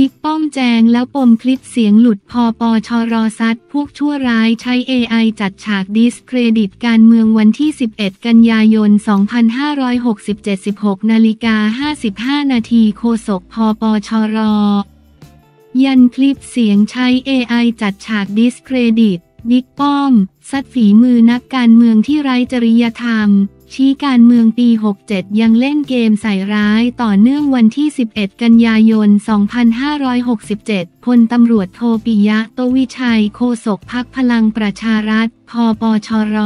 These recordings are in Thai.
บิ๊กป้อมแจงแล้วปมคลิปเสียงหลุดพอปอชอรอซัดพวกชั่วร้ายใช้ AI จัดฉากดิสเครดิตการเมืองวันที่ 11 กันยายน 2567 16นาฬิกา55 นาทีโฆษกพอปอชอรอ ยันคลิปเสียงใช้ AI จัดฉากดิสเครดิตบิ๊กป้อมซัดฝีมือนักการเมืองที่ไร้จริยธรรม ชี้การเมืองปี 67 ยังเล่นเกมใส่ร้ายต่อเนื่องวันที่ 11 กันยายน 2567 พลตำรวจโทปิยะโตวิชัยโฆษกพักพลังประชารัฐพปชร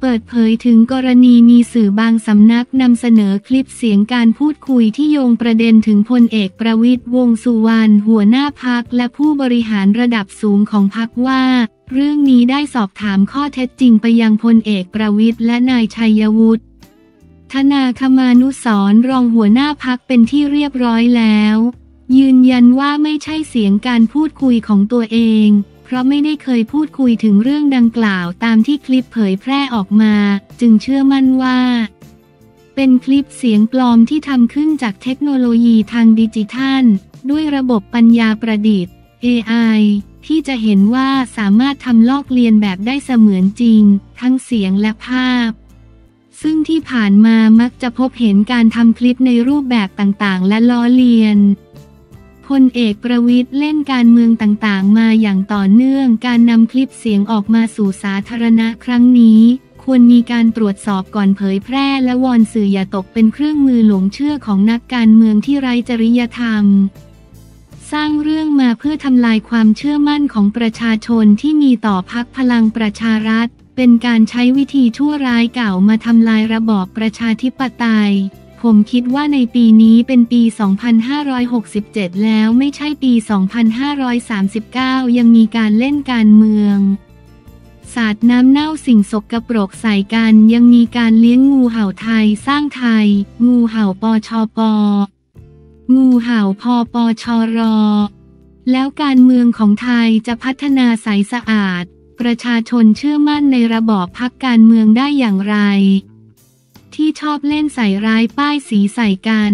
เปิดเผยถึงกรณีมีสื่อบางสำนักนำเสนอคลิปเสียงการพูดคุยที่โยงประเด็นถึงพลเอกประวิตยวงสุวรรณหัวหน้าพักและผู้บริหารระดับสูงของพักว่า เรื่องนี้ได้สอบถามข้อเท็จจริงไปยังพลเอกประวิตยและนายชัยวุฒิธนาคมานุสรรองหัวหน้าพักเป็นที่เรียบร้อยแล้ว ยืนยันว่าไม่ใช่เสียงการพูดคุยของตัวเอง เพราะไม่ได้เคยพูดคุยถึงเรื่องดังกล่าวตามที่คลิปเผยแพร่ออกมา จึงเชื่อมั่นว่า เป็นคลิปเสียงปลอมที่ทำขึ้นจากเทคโนโลยีทางดิจิทัล ด้วยระบบปัญญาประดิษฐ์ AI ที่จะเห็นว่าสามารถทำลอกเลียนแบบได้เสมือนจริง ทั้งเสียงและภาพ ซึ่งที่ผ่านมามักจะพบเห็นการทำคลิปในรูปแบบต่างๆ และล้อเลียน พลเอกประวิตยเล่นการเมืองต่างๆ มาอย่างต่อเนื่อง การนำคลิปเสียงออกมาสู่สาธารณะครั้งนี้ ควรมีการตรวจสอบก่อนเผยแพร่และวอนสื่ออย่าตกเป็นเครื่องมือหลงเชื่อของนักการเมืองที่ไร้จริยธรรม สร้างเรื่องมาเพื่อทำลายความเชื่อมั่นของประชาชนที่มีต่อพักพลังประชารัฐ เป็นการใช้วิธีชั่วร้ายเก่ามาทำลายระบอบประชาธิปไตย ผมคิดว่าในปีนี้เป็นปี 2567 แล้วไม่ใช่ปี 2539 ยังมีการเล่นการเมือง สาดน้ำเน่าสิ่งสกปรกใส่กันยังมีการเลี้ยงงูเห่าไทยสร้างไทย งูเห่าปอชอปองูเห่าพอปอชอรอ แล้วการเมืองของไทยจะพัฒนาใสสะอาด ประชาชนเชื่อมั่นในระบอบพักการเมืองได้อย่างไร ที่ชอบเล่นใส่ร้ายป้ายสีใส่กัน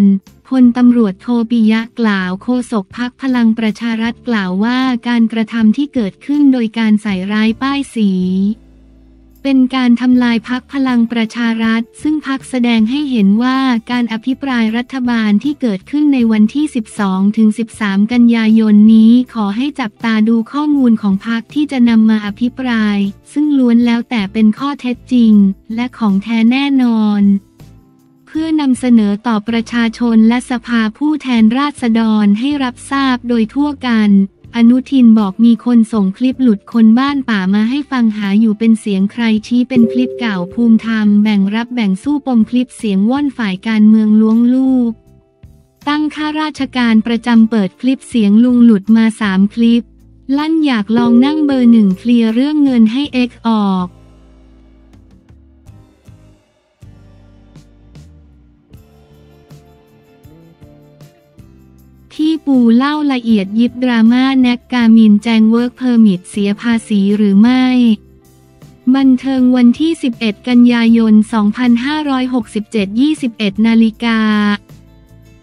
พลตำรวจโทปิยะกล่าวโฆษกพักพลังประชารัฐกล่าวว่าการกระทำที่เกิดขึ้นโดยการใส่ร้ายป้ายสี เป็นการทำลายพักพลังประชารัฐ ซึ่งพักแสดงให้เห็นว่าการอภิปรายรัฐบาลที่เกิดขึ้นในวันที่ 12ถึง13 กันยายนนี้ขอให้จับตาดูข้อมูลของพักที่จะนำมาอภิปราย ซึ่งล้วนแล้วแต่เป็นข้อเท็จจริง และของแท้แน่นอน เพื่อนำเสนอต่อประชาชนและสภาผู้แทนราษฎรให้รับทราบโดยทั่วกัน อนุทินบอกมีคนส่งคลิปหลุดคนบ้านป่ามาให้ฟังหาอยู่เป็นเสียงใครชี้เป็นคลิปเก่าภูมิธรรมแบ่งรับแบ่งสู้ปมคลิปเสียงว่อนฝ่ายการเมืองล้วงลูก ตั้งข้าราชการประจำเปิดคลิปเสียงลุงหลุดมาสามคลิป ลั่นอยากลองนั่งเบอร์หนึ่งเคลียร์เรื่องเงินให้เอ็กออก พี่ปูเล่าละเอียดยิบดราม่าแน็กกามินแจง work permit เสียภาษีหรือไม่ บันเทิงวันที่ 11 กันยายน 2567 21 นาฬิกา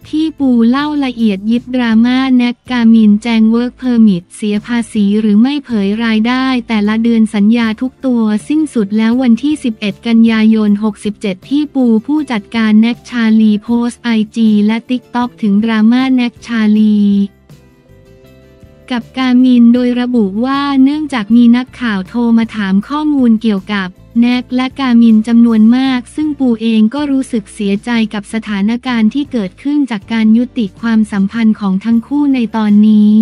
พี่ปูเล่าละเอียดยิบดราม่าแน็กกามินแจง work permit เสียภาษีหรือไม่เผยรายได้ แต่ละเดือนสัญญาทุกตัวสิ้นสุดแล้ววันที่ 11 กันยายน 67 พี่ปูผู้จัดการแน็กชาลีโพสต์ IG และ TikTok ถึงดราม่าแน็กชาลี กับกามินโดยระบุว่าเนื่องจากมีนักข่าวโทรมาถามข้อมูลเกี่ยวกับแนกและกามินจำนวนมาก ซึ่งปูเองก็รู้สึกเสียใจกับสถานการณ์ที่เกิดขึ้นจากการยุติความสัมพันธ์ของทั้งคู่ในตอนนี้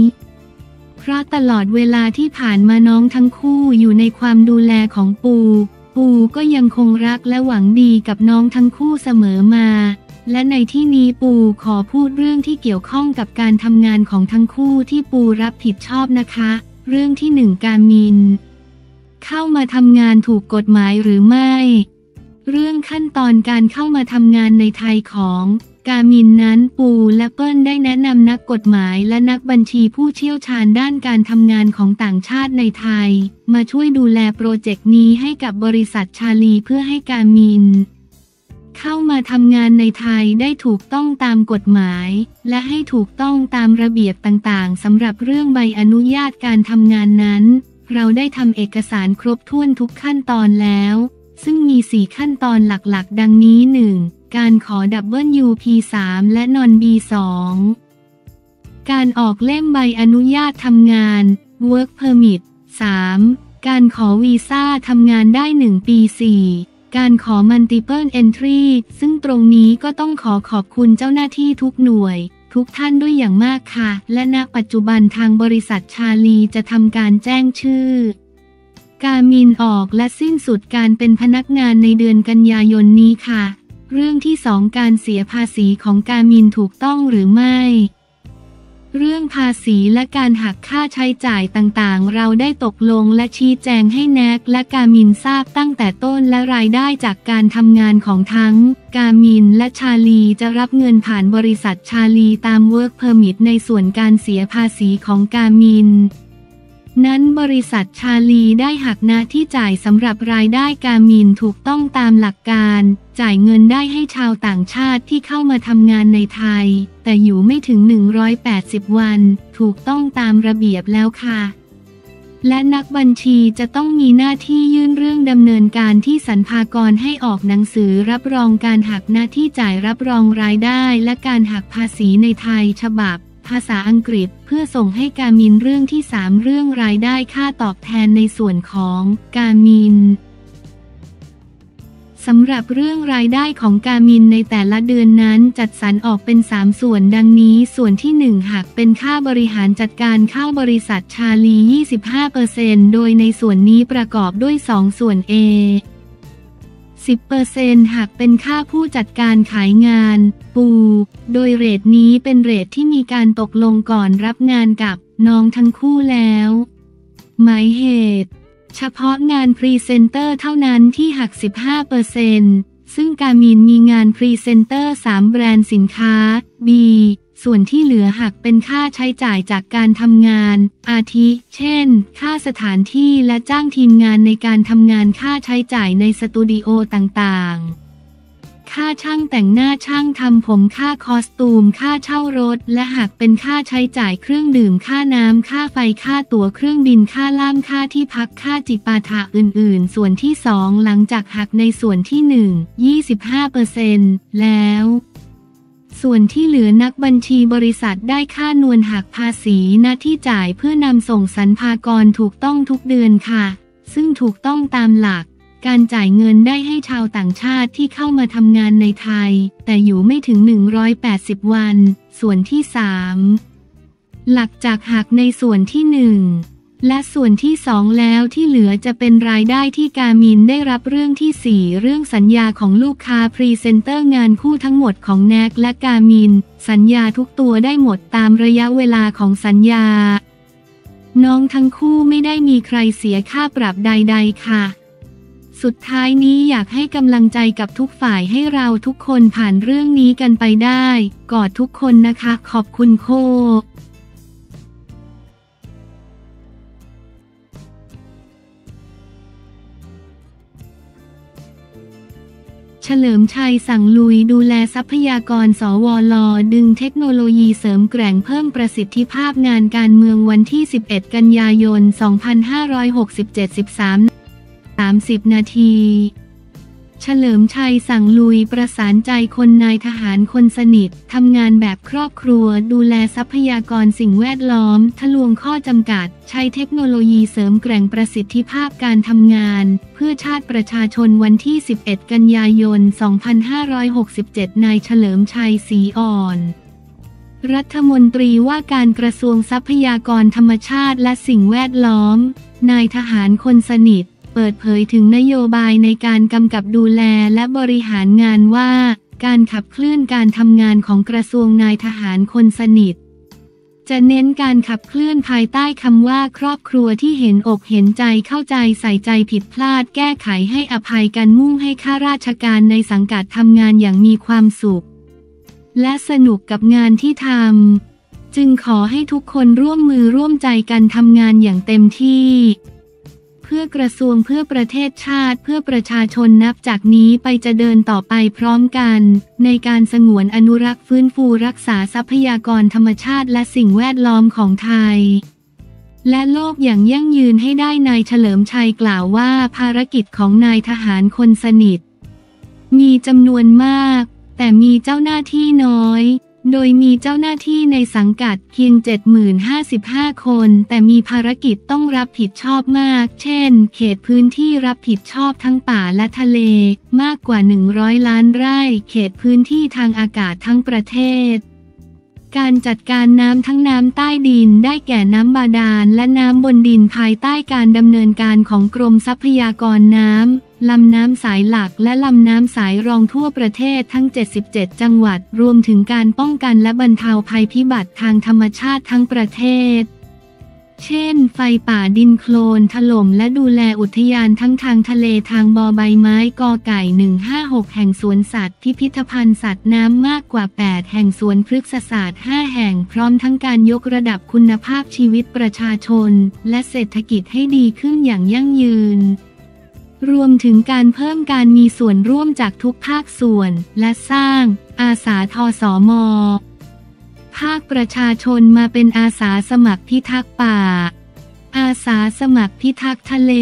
เพราะตลอดเวลาที่ผ่านมาน้องทั้งคู่อยู่ในความดูแลของปู ปูก็ยังคงรักและหวังดีกับน้องทั้งคู่เสมอมา และในที่นี้ปูขอพูดเรื่องที่เกี่ยวข้องกับการทำงานของทั้งคู่ที่ปูรับผิดชอบนะคะ เรื่องที่หนึ่งการมิน เข้ามาทำงานถูกกฎหมายหรือไม่ เรื่องขั้นตอนการเข้ามาทำงานในไทยของกามินนั้นปูและเปิ้ลได้แนะนำนักกฎหมายและนักบัญชีผู้เชี่ยวชาญด้านการทำงานของต่างชาติในไทย มาช่วยดูแลโปรเจกต์นี้ให้กับบริษัทชาลีเพื่อให้กามิน เข้ามาทำงานในไทยได้ถูกต้องตามกฎหมาย และให้ถูกต้องตามระเบียบต่างๆสำหรับเรื่องใบอนุญาตการทำงานนั้น เราได้ทำเอกสารครบถ้วนทุกขั้นตอนแล้ว ซึ่งมี 4 ขั้นตอนหลักๆ ดังนี้ 1. การขอ WP3 และนอน B2 การออกเล่มใบอนุญาตทำงาน Work Permit 3. การขอวีซ่าทำงานได้ 1 ปี 4. การขอ Multiple Entry ซึ่งตรงนี้ก็ต้องขอขอบคุณเจ้าหน้าที่ทุกหน่วย ทุกท่านด้วยอย่างมากค่ะ และณปัจจุบันทางบริษัทชาลีจะทำการแจ้งชื่อ การมินออกและสิ้นสุดการเป็นพนักงานในเดือนกันยายนนี้ค่ะ เรื่องที่สองการเสียภาษีของการมินถูกต้องหรือไม่ เรื่องภาษีและการหักค่าใช้จ่ายต่างๆ เราได้ตกลงและชี้แจงให้แนกและกามินทราบตั้งแต่ต้นและรายได้จากการทำงานของทั้ง กามินและชาลีจะรับเงินผ่านบริษัทชาลีตาม work permit ในส่วนการเสียภาษีของกามิน นั้นบริษัทชาลีได้หักหน้าที่จ่ายสำหรับรายได้กามินถูกต้องตามหลักการ จ่ายเงินได้ให้ชาวต่างชาติที่เข้ามาทำงานในไทย แต่อยู่ไม่ถึง 180 วัน ถูกต้องตามระเบียบแล้วค่ะ และนักบัญชีจะต้องมีหน้าที่ยื่นเรื่องดำเนินการที่สรรพากรให้ออกหนังสือรับรองการหักหน้าที่จ่ายรับรองรายได้และการหักภาษีในไทยฉบับ ภาษาอังกฤษ เพื่อส่งให้การมินเรื่องที่ 3 เรื่องรายได้ค่าตอบแทนในส่วนของการมินสำหรับเรื่องรายได้ของการมินในแต่ละเดือนนั้นจัดสรรออกเป็น 3 ส่วนดังนี้ส่วนที่ 1 หากเป็นค่าบริหารจัดการเข้าบริษัทชาลี 25%โดยในส่วนนี้ประกอบด้วย 2 ส่วน A 10%หากเป็นค่าผู้จัดการขายงาน ปู โดย rate นี้เป็น rate ที่มีการตกลงก่อนรับงานกับน้องทั้งคู่แล้ว หมายเหตุ เฉพาะงานพรีเซนเตอร์เท่านั้นที่หัก 15%ซึ่งกามินมีงานพรีเซนเตอร์ 3 แบรนด์สินค้า B ส่วนที่เหลือหักเป็นค่าใช้จ่ายจากการทำงาน อาทิ เช่น ค่าสถานที่และจ้างทีมงานในการทำงานค่าใช้จ่ายในสตูดิโอต่างๆ ค่าช่างแต่งหน้าช่างทำผมค่าคอสตูม ค่าเช่ารถ และหากเป็นค่าใช้จ่ายเครื่องดื่ม ค่าน้ำ ค่าไฟ ค่าตั๋วเครื่องบิน ค่าล่าม ค่าที่พัก ค่าจิปาถะอื่น ๆ ส่วนที่สองหลังจากหักในส่วนที่หนึ่ง25%แล้ว ส่วนที่เหลือนักบัญชีบริษัทได้ค่านวลหักภาษีหน้าที่จ่ายเพื่อนำส่งสรรพากรถูกต้องทุกเดือนค่ะ ซึ่งถูกต้องตามหลัก การจ่ายเงินได้ให้ชาวต่างชาติที่เข้ามาทำงานในไทย แต่อยู่ไม่ถึง 180 วัน ส่วนที่ 3 หลังจากหักในส่วนที่ 1 และส่วนที่2แล้วที่เหลือจะเป็นรายได้ที่กามินได้รับเรื่องที่4เรื่องสัญญาของลูกค้าพรีเซนเตอร์งานคู่ทั้งหมดของแนกและกามิน สัญญาทุกตัวได้หมดตามระยะเวลาของสัญญา น้องทั้งคู่ไม่ได้มีใครเสียค่าปรับใด ๆ ค่ะ สุดท้ายนี้อยากให้กำลังใจกับทุกฝ่ายให้เราทุกคนผ่านเรื่องนี้กันไปได้ กอดทุกคนนะคะ ขอบคุณโค เฉลิมชัยสั่งลุยดูแลทรัพยากรสวลดึงเทคโนโลยีเสริมแกร่งเพิ่มประสิทธิภาพงานการเมืองวันที่ 11 กันยายน 2567 13 30 นาที เฉลิมชัยสั่งลุยประสานใจคนนายทหารคนสนิท ทำงานแบบครอบครัว ดูแลทรัพยากรสิ่งแวดล้อม ทะลวงข้อจำกัด ใช้เทคโนโลยีเสริมแกร่งประสิทธิภาพการทำงาน เพื่อชาติประชาชนวันที่ 11 กันยายน 2567 นายเฉลิมชัยศรีอ่อนรัฐมนตรีว่าการกระทรวงทรัพยากรธรรมชาติและสิ่งแวดล้อม นายทหารคนสนิท เปิดเผยถึงนโยบายในการกำกับดูแลและบริหารงานว่า การขับเคลื่อนการทำงานของกระทรวงนายทหารคนสนิท จะเน้นการขับเคลื่อนภายใต้คำว่าครอบครัวที่เห็นอกเห็นใจเข้าใจใส่ใจผิดพลาด แก้ไขให้อภัยกันมุ่งให้ข้าราชการในสังกัดทำงานอย่างมีความสุข และสนุกกับงานที่ทำจึงขอให้ทุกคนร่วมมือร่วมใจกันทำงานอย่างเต็มที่ พื่อกระทรวงเพื่อประเทศชาติเพื่อประชาชนนับจากนี้ไปจะเดินต่อไปพร้อมกัน ในการสงวนอนุรักษ์ฟื้นฟูรักษาทรัพยากรธรรมชาติและสิ่งแวดล้อมของไทย และโลกอย่างยั่งยืนให้ได้นายเฉลิมชัยกล่าวว่าภารกิจของนายทหารคนสนิท มีจำนวนมาก แต่มีเจ้าหน้าที่น้อย โดยมีเจ้าหน้าที่ในสังกัดเพียง 70,055 คน แต่มีภารกิจต้องรับผิดชอบมาก เช่น เขตพื้นที่รับผิดชอบทั้งป่าและทะเล มากกว่า 100 ล้านไร่ เขตพื้นที่ทางอากาศทั้งประเทศ การจัดการน้ำทั้งน้ำใต้ดินได้แก่น้ำบาดาลและน้ำบนดินภายใต้การดำเนินการของกรมทรัพยากรน้ำ ลำน้ำสายหลักและลำน้ำสายรองทั่วประเทศทั้ง 77 จังหวัด รวมถึงการป้องกันและบรรเทาภัยพิบัติทางธรรมชาติทั้งประเทศ เช่น ไฟป่าดินโคลนถล่มและดูแลอุทยานทั้งทางทะเลทางบอใบไม้กอไก่ 156 แห่งสวนสัตว์พิพิธภัณฑ์สัตว์น้ำมากกว่า 8 แห่งสวนพฤกษศาสตร์ 5 แห่งพร้อมทั้งการยกระดับคุณภาพชีวิตประชาชน และเศรษฐกิจให้ดีขึ้นอย่างยั่งยืนรวมถึงการเพิ่มการมีส่วนร่วมจากทุกภาคส่วน และสร้าง อาสาทอสอมอ ภาคประชาชนมาเป็นอาสาสมัครพิทักษ์ป่า อาสาสมัครพิทักษ์ทะเล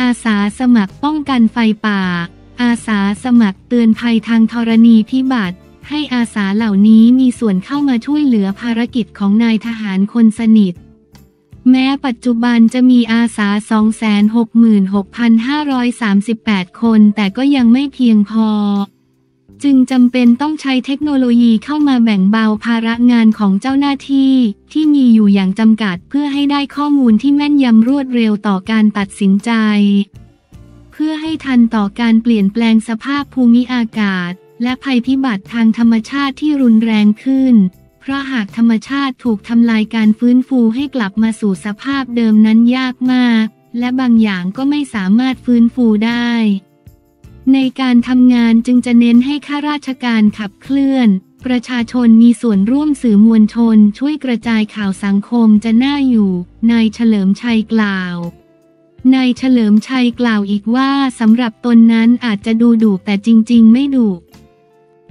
อาสาสมัครป้องกันไฟป่า อาสาสมัครเตือนภัยทางธรณีพิบัติ ให้อาสาเหล่านี้มีส่วนเข้ามาช่วยเหลือภารกิจของนายทหารคนสนิทแม้ปัจจุบันจะมีอาสา 266,538 คน แต่ก็ยังไม่เพียงพอ จึงจำเป็นต้องใช้เทคโนโลยีเข้ามาแบ่งเบาภาระงานของเจ้าหน้าที่ ที่มีอยู่อย่างจำกัดเพื่อให้ได้ข้อมูลที่แม่นยำรวดเร็วต่อการตัดสินใจ เพื่อให้ทันต่อการเปลี่ยนแปลงสภาพภูมิอากาศ และภัยพิบัติทางธรรมชาติที่รุนแรงขึ้น เพราะหากธรรมชาติถูกทำลายการฟื้นฟูให้กลับมาสู่สภาพเดิมนั้นยากมาก และบางอย่างก็ไม่สามารถฟื้นฟูได้ ในการทำงานจึงจะเน้นให้ข้าราชการขับเคลื่อน ประชาชนมีส่วนร่วมสื่อมวลชน ช่วยกระจายข่าวสังคมจะน่าอยู่ นายเฉลิมชัยกล่าวนายเฉลิมชัยกล่าวอีกว่าสำหรับตนนั้นอาจจะดูดุแต่จริง ๆ ไม่ดุ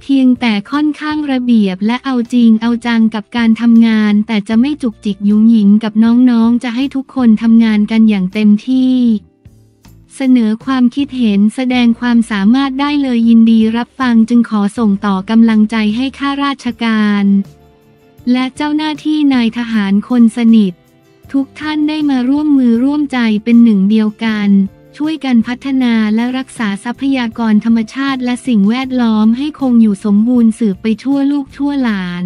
เพียงแต่ค่อนข้างระเบียบและเอาจริงเอาจังกับการทำงาน แต่จะไม่จุกจิกยุ่งหยิงกับน้องๆ จะให้ทุกคนทำงานกันอย่างเต็มที่ เสนอความคิดเห็นแสดงความสามารถได้เลยยินดีรับฟังจึงขอส่งต่อกำลังใจให้ข้าราชการ และเจ้าหน้าที่นายทหารคนสนิท ทุกท่านได้มาร่วมมือร่วมใจเป็นหนึ่งเดียวกัน ช่วยกันพัฒนาและรักษาทรัพยากรธรรมชาติและสิ่งแวดล้อมให้คงอยู่สมบูรณ์สืบไปชั่วลูกชั่วหลาน